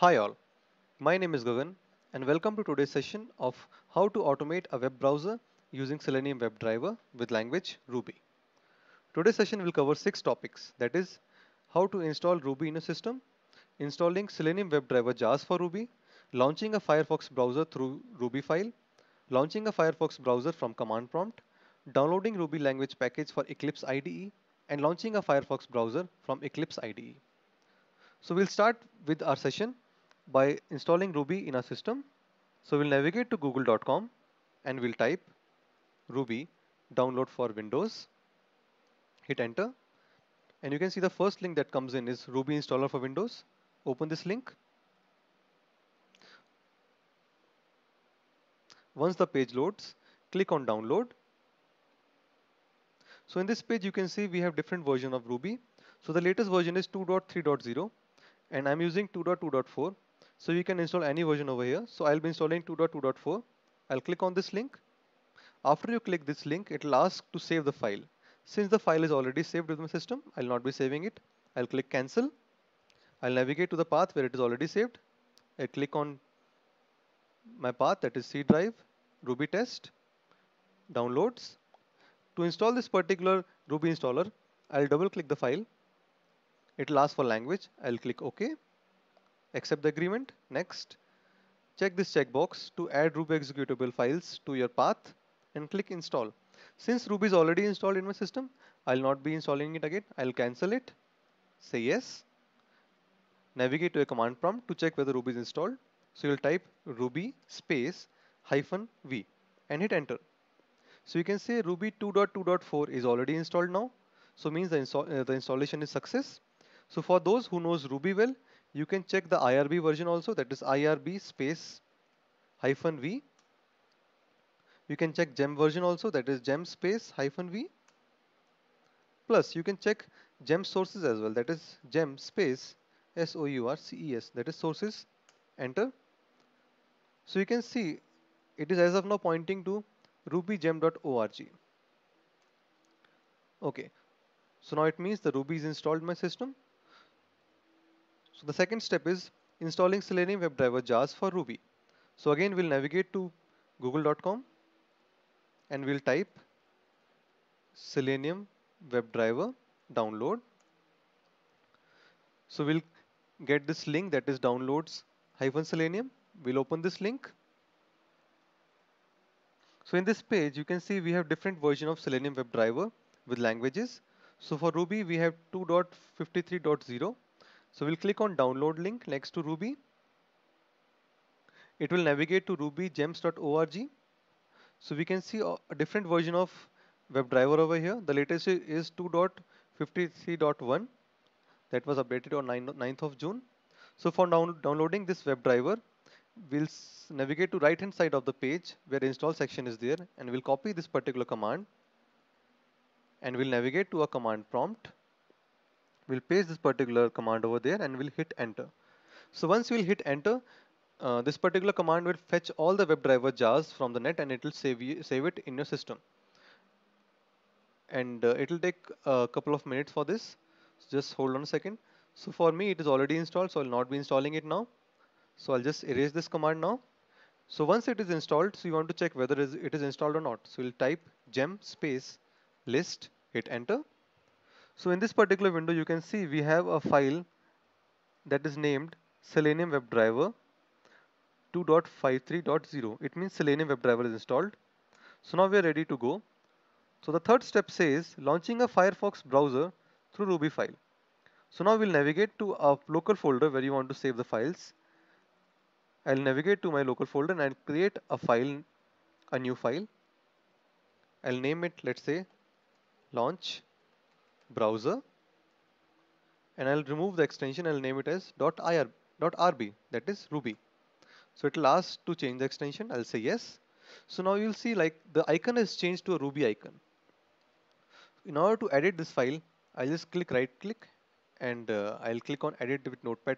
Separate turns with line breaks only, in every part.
Hi all, my name is Gagan and welcome to today's session of how to automate a web browser using Selenium WebDriver with language Ruby. Today's session will cover six topics that is how to install Ruby in a system, installing Selenium WebDriver jars for Ruby, launching a Firefox browser through Ruby file, launching a Firefox browser from command prompt, downloading Ruby language package for Eclipse IDE, and launching a Firefox browser from Eclipse IDE. So we'll start with our session by installing Ruby in our system. So we'll navigate to google.com and we'll type Ruby download for Windows. Hit enter. And you can see the first link that comes in is Ruby installer for Windows. Open this link. Once the page loads, click on download. So in this page, you can see we have different version of Ruby. So the latest version is 2.3.0 and I'm using 2.2.4. So you can install any version over here. So I'll be installing 2.2.4. I'll click on this link. After you click this link, it will ask to save the file. Since the file is already saved with my system, I'll not be saving it. I'll click cancel. I'll navigate to the path where it is already saved. I click on my path that is C drive, Ruby test, downloads. To install this particular Ruby installer, I'll double click the file. It will ask for language. I'll click OK. Accept the agreement. Next. Check this checkbox to add Ruby executable files to your path and click install. Since Ruby is already installed in my system, I'll not be installing it again. I'll cancel it. Say yes. Navigate to a command prompt to check whether Ruby is installed. So you'll type Ruby space hyphen V and hit enter. So you can say Ruby 2.2.4 is already installed now. So means the, install, uh, the installation is success. So for those who knows Ruby well, you can check the IRB version also that is IRB space hyphen V. You can check gem version also that is gem space hyphen V. Plus you can check gem sources as well that is gem space S-O-U-R-C-E-S that is sources enter. So you can see it is as of now pointing to rubygem.org. Okay, so now it means the Ruby is installed in my system. So the second step is installing Selenium WebDriver jars for Ruby. So again, we'll navigate to google.com and we'll type Selenium WebDriver download. So we'll get this link that is downloads hyphen selenium. We'll open this link. So in this page, you can see we have different version of Selenium WebDriver with languages. So for Ruby, we have 2.53.0 so we'll click on download link next to Ruby. It will navigate to rubygems.org. So we can see a different version of WebDriver over here. The latest is 2.53.1 that was updated on 9th of June. So for down downloading this WebDriver, we'll navigate to right hand side of the page where install section is there and we'll copy this particular command and we'll navigate to a command prompt we'll paste this particular command over there and we'll hit enter. So once we'll hit enter, uh, this particular command will fetch all the WebDriver jars from the net and it will save, save it in your system. And uh, it will take a couple of minutes for this. So just hold on a second. So for me, it is already installed, so I'll not be installing it now. So I'll just erase this command now. So once it is installed, so you want to check whether it is installed or not. So we'll type gem space list, hit enter. So in this particular window, you can see we have a file that is named Selenium WebDriver 2.53.0. It means Selenium WebDriver is installed. So now we are ready to go. So the third step says launching a Firefox browser through Ruby file. So now we'll navigate to a local folder where you want to save the files. I'll navigate to my local folder and I'll create a file, a new file. I'll name it, let's say, launch browser and I'll remove the extension I'll name it as .ir, .rb that is Ruby. So it will ask to change the extension I'll say yes. So now you'll see like the icon has changed to a Ruby icon. In order to edit this file I'll just click right click and uh, I'll click on edit with notepad++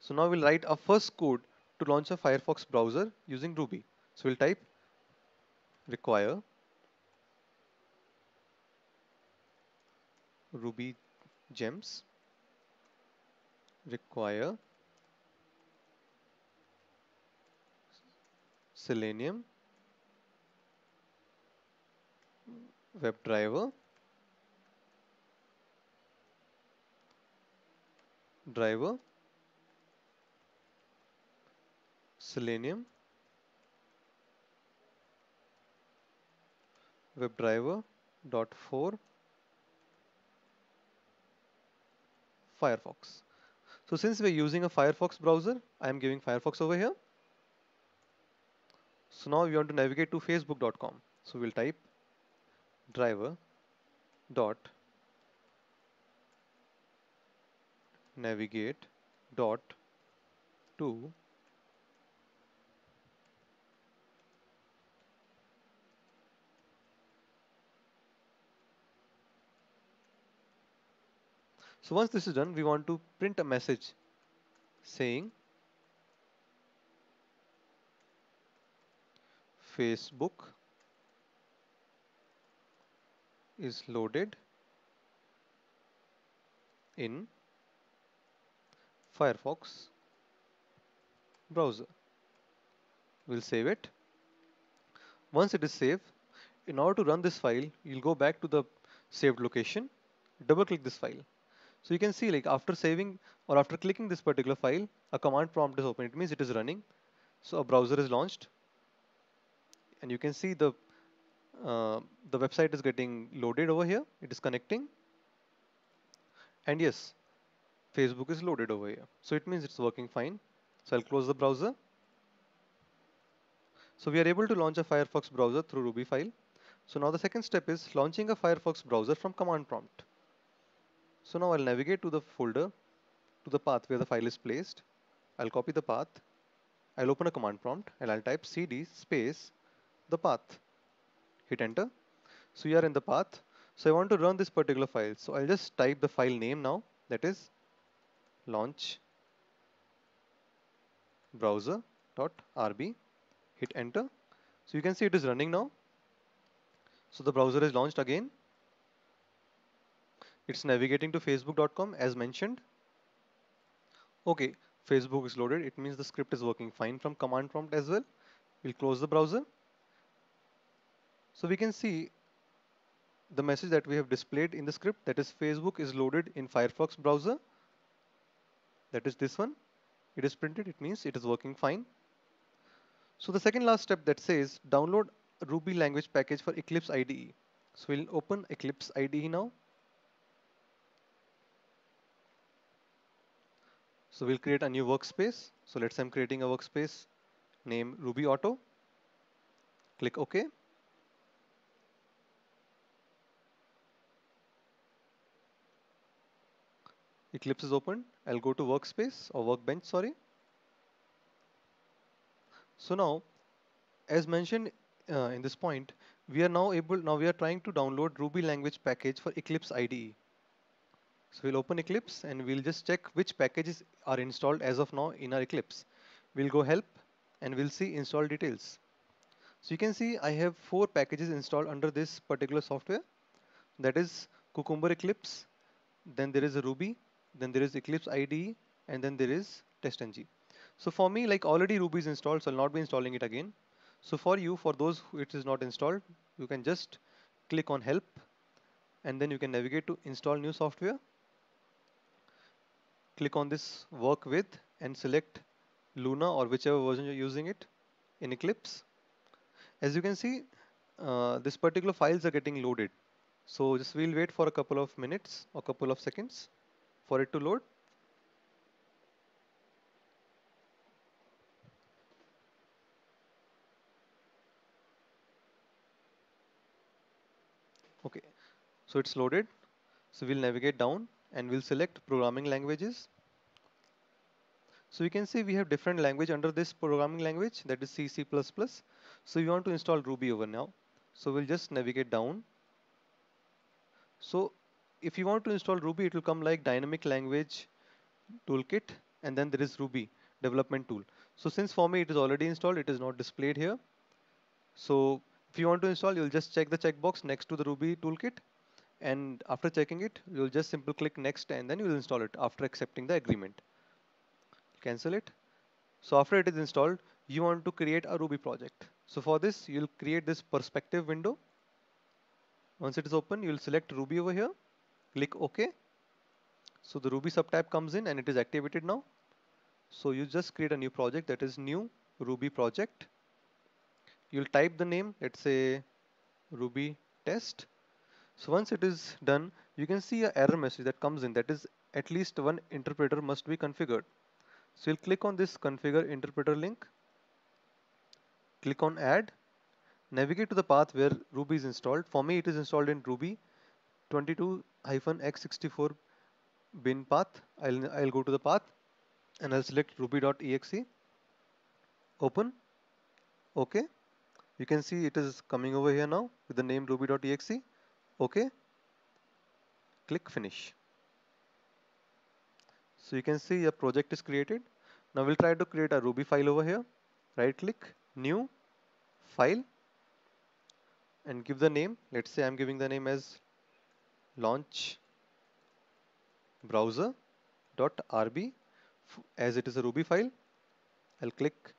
so now we'll write a first code to launch a Firefox browser using Ruby. So we'll type require ruby gems require selenium WebDriver driver selenium WebDriver dot for Firefox. So since we're using a Firefox browser, I am giving Firefox over here. So now we want to navigate to facebook.com. So we'll type driver dot navigate dot to So once this is done, we want to print a message saying Facebook is loaded in Firefox browser. We'll save it. Once it is saved, in order to run this file, you'll go back to the saved location, double click this file. So you can see like after saving or after clicking this particular file, a command prompt is open. It means it is running. So a browser is launched and you can see the uh, the website is getting loaded over here. It is connecting. And yes, Facebook is loaded over here. So it means it's working fine. So I'll close the browser. So we are able to launch a Firefox browser through Ruby file. So now the second step is launching a Firefox browser from command prompt. So now I'll navigate to the folder, to the path where the file is placed. I'll copy the path. I'll open a command prompt and I'll type cd space the path. Hit enter. So you are in the path. So I want to run this particular file. So I'll just type the file name now. That is launch browser.rb. Hit enter. So you can see it is running now. So the browser is launched again. It's navigating to facebook.com as mentioned. Okay, Facebook is loaded. It means the script is working fine from command prompt as well. We'll close the browser. So we can see the message that we have displayed in the script that is Facebook is loaded in Firefox browser. That is this one. It is printed. It means it is working fine. So the second last step that says download Ruby language package for Eclipse IDE. So we'll open Eclipse IDE now. So we'll create a new workspace. So let's say I'm creating a workspace name Ruby Auto. Click OK. Eclipse is open. I'll go to workspace or workbench, sorry. So now, as mentioned uh, in this point, we are now able, now we are trying to download Ruby language package for Eclipse IDE. So we'll open Eclipse and we'll just check which packages are installed as of now in our Eclipse. We'll go help and we'll see install details. So you can see I have four packages installed under this particular software. That is Cucumber Eclipse, then there is Ruby, then there is Eclipse IDE, and then there is TestNG. So for me, like already Ruby is installed, so I'll not be installing it again. So for you, for those who it is not installed, you can just click on help and then you can navigate to install new software click on this work with and select Luna or whichever version you're using it in Eclipse. As you can see, uh, this particular files are getting loaded. So just we'll wait for a couple of minutes or couple of seconds for it to load. Okay, so it's loaded. So we'll navigate down and we'll select programming languages. So you can see we have different language under this programming language that is C, C++. So we want to install Ruby over now. So we'll just navigate down. So if you want to install Ruby, it will come like dynamic language toolkit and then there is Ruby development tool. So since for me it is already installed, it is not displayed here. So if you want to install, you'll just check the checkbox next to the Ruby toolkit and after checking it you'll just simple click next and then you'll install it after accepting the agreement cancel it so after it is installed you want to create a Ruby project. So for this, you'll create this perspective window. Once it is open, you'll select Ruby over here, click OK. So the Ruby subtab comes in and it is activated now. So you just create a new project that is new Ruby project. You'll type the name, let's say Ruby test. So once it is done, you can see a error message that comes in that is at least one interpreter must be configured. So you'll click on this configure interpreter link click on add navigate to the path where Ruby is installed. For me it is installed in Ruby 22-x64 bin path. I'll, I'll go to the path and I'll select ruby.exe open. Okay. You can see it is coming over here now with the name ruby.exe okay? Click finish. So you can see a project is created. Now we'll try to create a ruby file over here. Right click new file and give the name. Let's say I'm giving the name as launch browser.rb as it is a Ruby file. I'll click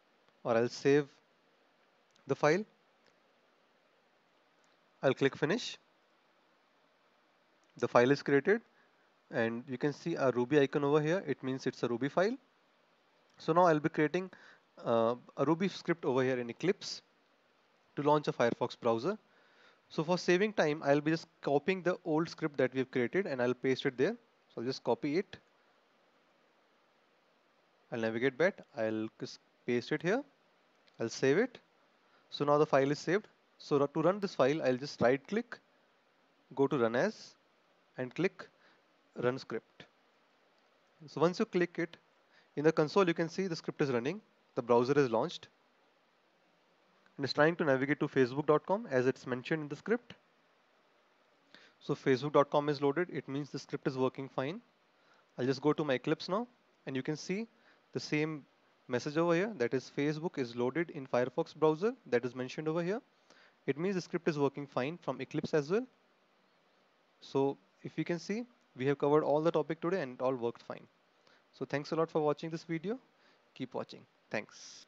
or I'll save the file. I'll click finish the file is created and you can see a Ruby icon over here it means it's a Ruby file so now I'll be creating uh, a Ruby script over here in Eclipse to launch a Firefox browser. So for saving time, I'll be just copying the old script that we've created and I'll paste it there. So I'll just copy it. I'll navigate back. I'll just paste it here. I'll save it. So now the file is saved. So to run this file, I'll just right click, go to run as and click run script. So once you click it, in the console, you can see the script is running the browser is launched and is trying to navigate to facebook.com as it's mentioned in the script. So facebook.com is loaded. It means the script is working fine. I'll just go to my Eclipse now and you can see the same message over here that is Facebook is loaded in Firefox browser that is mentioned over here. It means the script is working fine from Eclipse as well. So if you can see, we have covered all the topic today and it all worked fine. So thanks a lot for watching this video. Keep watching. Thanks.